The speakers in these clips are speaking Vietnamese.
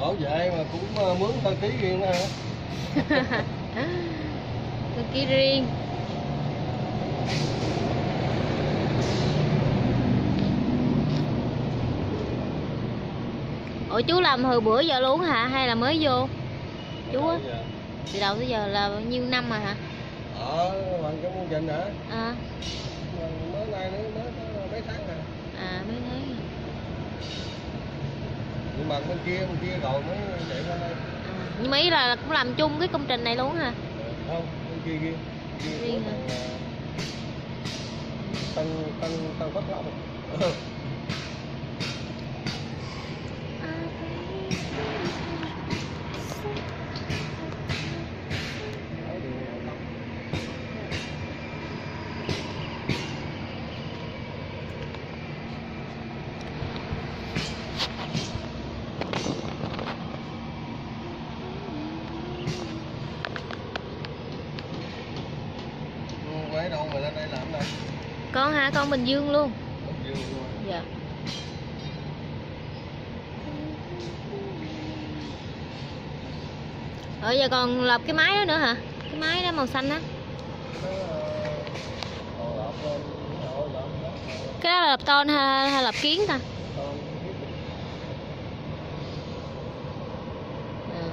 đổ về mà cũng ờ, mướn theo ký riêng á Tôi ký riêng. Ủa chú làm hồi bữa giờ luôn hả? Hay là mới vô? Chú á? Dạ. từ đầu tới giờ là bao nhiêu năm rồi hả? Ở bằng cái công trình hả? À. Mới nay mới mấy tháng rồi à mới thấy nhưng mà bên kia bên kia rồi mới chạy qua đây. Mà ý là cũng làm chung cái công trình này luôn hả? Không bên kia kia. Riêng hả? ờ, tân tân tân phát lộc con hả con bình dương luôn dạ Ở giờ còn lập cái máy đó nữa hả? Cái máy đó màu xanh á. Cái đó là lập ton hay, hay lập kiến ta? còn biết được. À.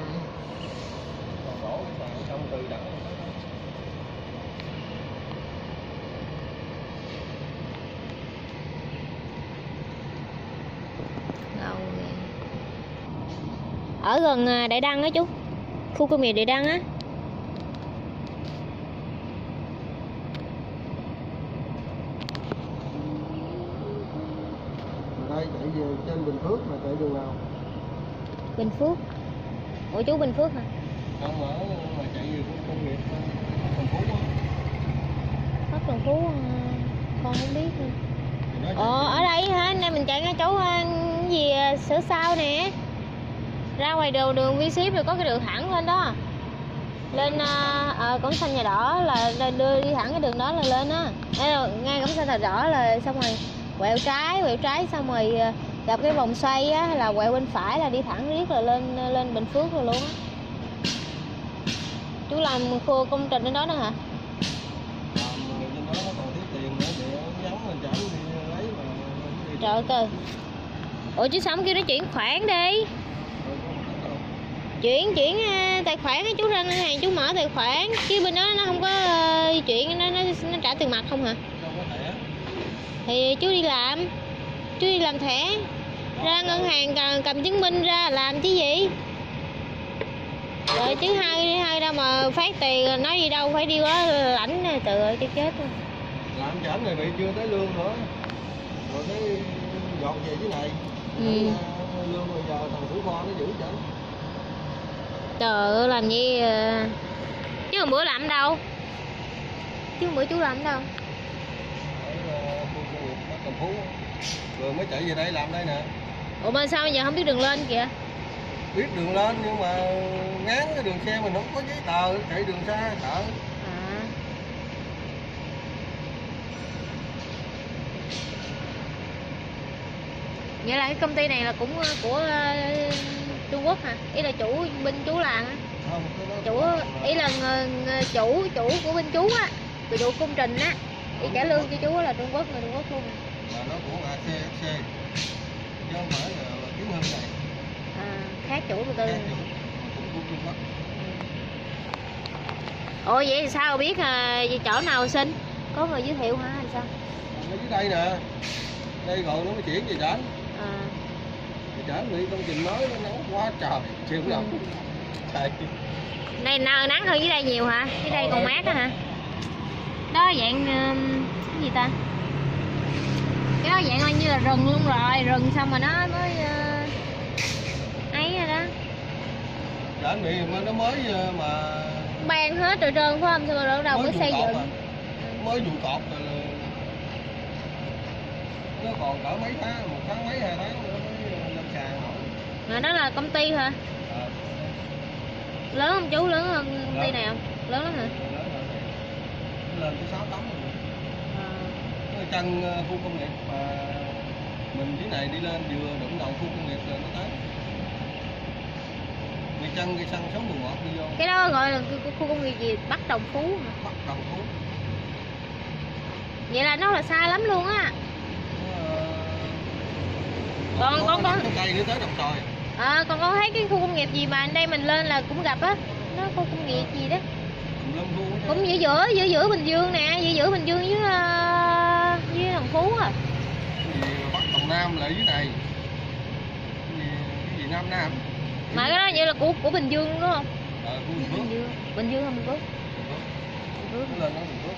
còn đổ vào xong từ đẳng Ngầu ghê. Ở gần à, Đại Đăng á chú. Khu công nghiệp Đại Đăng á. Đây chạy về trên Bình Phước mà chạy đường nào Bình Phước. Ủa chú Bình Phước hả? không ở mà chạy về công nghiệp thành phố Đồng Phú à, con không biết nữa. Ờ ở đây hả? Nay mình chạy ngay chỗ à, gì à, sở sao nè. Ra ngoài đường đường Vi ship rồi có cái đường thẳng lên đó. Lên à, ờ, cổng xanh nhà đỏ là, là đưa đi thẳng cái đường đó là lên á. Ngay cổng xanh nhà đỏ là xong rồi quẹo trái, quẹo trái xong rồi à, gặp cái vòng xoay á là quẹo bên phải là đi thẳng riết là lên lên Bình Phước rồi luôn á. Chú làm khu công trình ở đó nữa hả? Trời ơi. Ủa chứ sao không kêu nó chuyển khoản đi. Rồi có một cái đâu. Chuyển chuyển à, tài khoản chú ra ngân hàng chú mở tài khoản. Chứ bên đó nó không có ờ, chuyển nó, nó nó trả tiền mặt không hả? Thì chú đi làm. Chú đi làm thẻ. Ra ngân hàng cầm, cầm chứng minh ra làm chứ gì? Rồi chứ hai hai đâu mà phát tiền nói gì đâu phải đi quá lãnh nè tự ơi cái chết rồi. làm chảnh này bị chưa tới lương nữa. Rồi cái dọn về dưới này. Ừ. Ờ, lương bây giờ thằng thủ kho nó giữ chảnh trời ơi làm gì ờ, chứ hôm bữa làm đâu? Chứ hôm bữa chú làm đâu? Rồi mới chạy về đây làm đây nè. Ủa mà sao bây giờ không biết đường lên kìa? Biết đường lên nhưng mà ngán cái đường xe mình không có giấy tờ chạy đường xa sợ. À. Vậy là cái công ty này là cũng ờ, của ờ, Trung Quốc hả? Ý là chủ bên chú á. không đó Chủ ý là ng- ng- chủ chủ của bên chú á, bị chủ công trình á. Đi trả lương cho chú là Trung Quốc người Trung Quốc luôn. mà nó của ACFC chứ không phải là, kiến hưng này À, khác chủ đầu tư. Quốc Ủa vậy thì sao biết à, chỗ nào xin? Có người giới thiệu hả hay sao? nó dưới đây nè đây rồi nó mới chuyển về À, trển bị công trình mới nó nắng quá trời chịu lắm trời đây nắng nắng hơn dưới đây nhiều hả? Dưới đây còn mát á hả? Đó dạng cái gì ta? Cái đó dạng coi như là rừng luôn rồi rừng xong rồi nó mới uh, ấy rồi đó. Trển bị mà nó mới ờ, mà ban hết rồi trơn phải không? Xong rồi đầu mới xây dựng. mà. mới vụ cột rồi nó còn cỡ mấy tháng một tháng mấy hai tháng nữa mới lên sàn nổi mà đó là công ty hả? Lớn không chú? Lớn hơn công ty này không? Lớn lắm hả? Lên tới sáu tấn rồi à, chân ờ, khu công nghiệp mà mình dưới này đi lên vừa đụng đầu khu công nghiệp rồi nó tới. Chân cây xăng số 11 đi vô. Cái đó gọi là khu, công nghiệp gì? Bắc đồng phú hả? bắt đầu phú. Vậy là nó là xa lắm luôn á Con- con- cái cây nữa tới đồng trời à, còn con thấy cái khu công nghiệp gì mà anh đây mình lên là cũng gặp á. Nó khu công nghiệp gì đó? Cũng giữa giữa giữa giữa bình dương nè giữa giữa bình dương với ờ, với đồng phú à cái gì bắc đồng nam lại dưới này. Cái gì, cái gì nam nam? Mà cái đó như là của của bình dương đúng không? Ờ của bình bình dương. Bình dương không bình phước? Bình Phước. lên nó bình phước